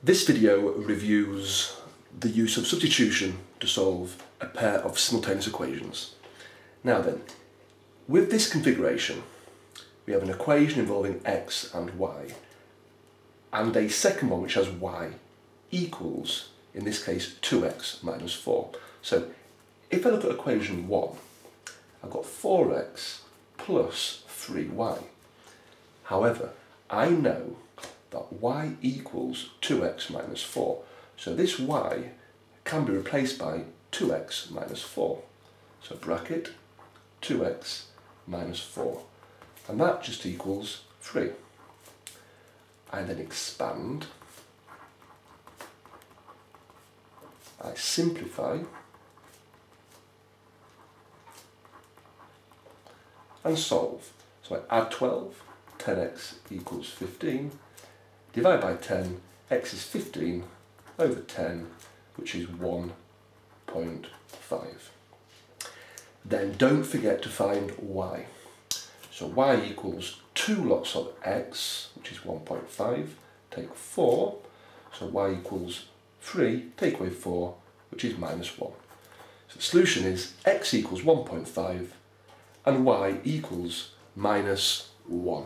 This video reviews the use of substitution to solve a pair of simultaneous equations. Now then, with this configuration, we have an equation involving x and y, and a second one which has y equals, in this case, 2x minus 4. So if I look at equation 1, I've got 4x plus 3y. However, I know that y equals 2x minus 4. So this y can be replaced by 2x minus 4. So bracket 2x minus 4. And that just equals 3. I then expand. I simplify. And solve. So I add 12, 10x equals 15 divide by 10, x is 15 over 10, which is 1.5. Then don't forget to find y. So y equals 2 lots of x, which is 1.5, take 4, so y equals 3, take away 4, which is minus 1. So the solution is x equals 1.5 and y equals minus 1.